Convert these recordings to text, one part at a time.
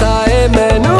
सताए मैनू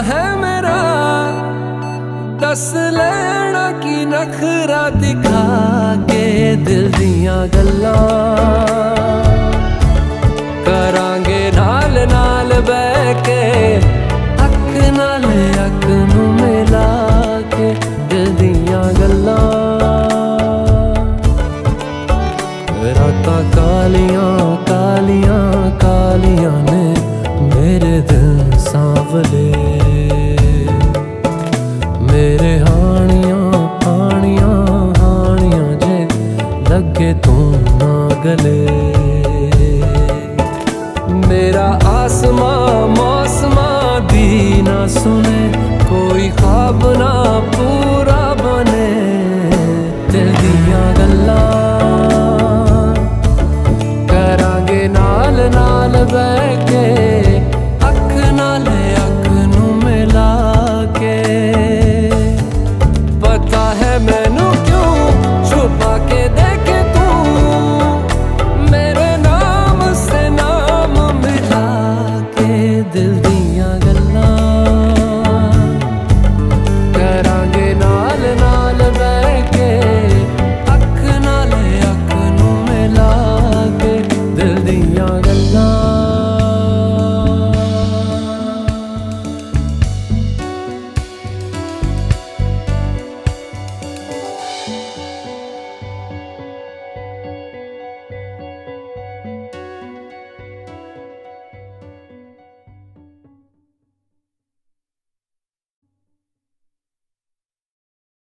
है मेरा। दस लेना की नखरा दिखा के दिल दिया गल्ला। गले